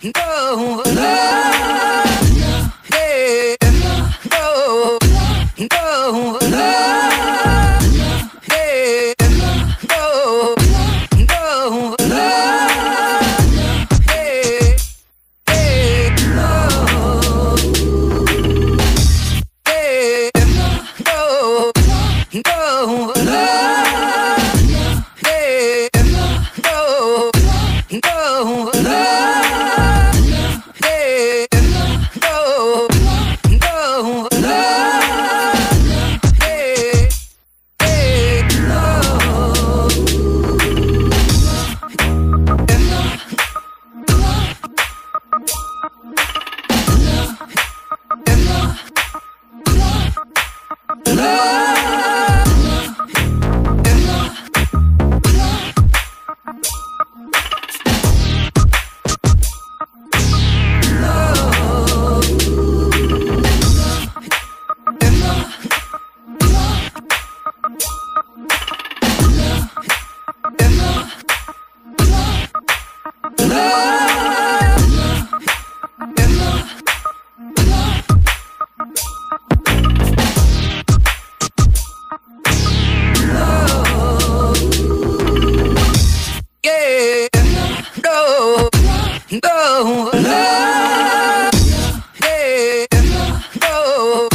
go, yeah, go, go, yeah, go, go, hey, hey, go, yeah, go, go, yeah, yeah, go, go, hey, go.